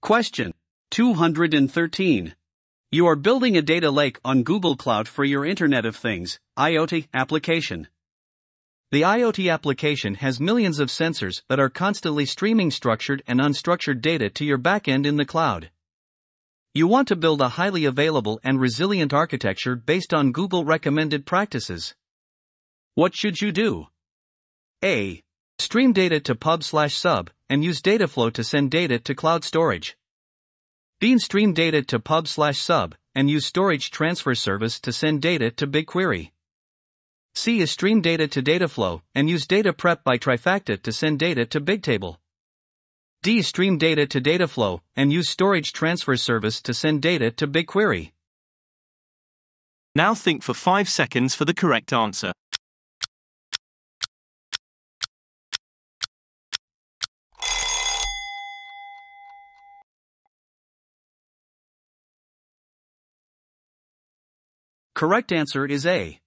Question 213. You are building a data lake on Google Cloud for your Internet of Things IoT application. The IoT application has millions of sensors that are constantly streaming structured and unstructured data to your backend in the cloud. You want to build a highly available and resilient architecture based on Google recommended practices. What should you do? A. Stream data to pub slash sub, and use Dataflow to send data to cloud storage. Bean stream data to pub slash sub, and use storage transfer service to send data to BigQuery. C is stream data to Dataflow and use Dataprep by Trifacta to send data to Bigtable. D stream data to Dataflow and use storage transfer service to send data to BigQuery. Now think for 5 seconds for the correct answer. Correct answer is A.